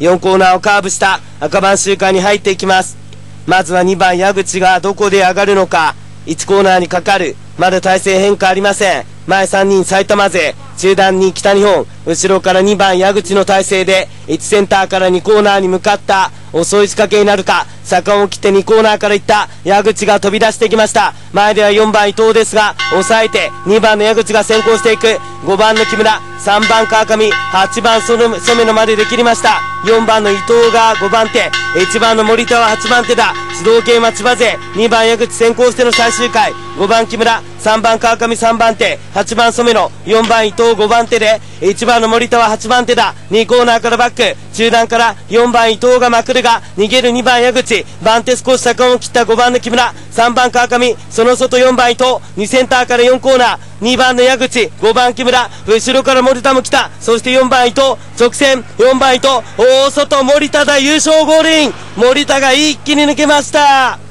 4コーナーをカーブした赤番周回に入っていきます。まずは2番矢口がどこで上がるのか。1コーナーにかかる。まだ体勢変化ありません。前3人埼玉勢。中段に北日本。後ろから2番矢口の体勢で、1センターから2コーナーに向かった。遅い仕掛けになるか。坂を切って2コーナーから行った。矢口が飛び出してきました。前では4番伊藤ですが、抑えて2番の矢口が先行していく。5番の木村、3番川上、8番染染野までで切りました。4番の伊藤が5番手。1番の森田は8番手だ。主導権は千葉勢。2番矢口先行しての最終回。5番木村、3番川上3番手。8番染野、4番伊藤5番手で、1番の森田は8番手だ。2コーナーからバック。中段から4番伊藤がまくるが、逃げる2番矢口。番手少し坂を切った5番の木村。3番川上、その外4番伊藤。2センターから4コーナー。2番の矢口、5番木村、後ろから森田も来た。そして4番伊藤、直線、4番伊藤、大外森田だ、優勝ゴールイン。森田が一気に抜けました。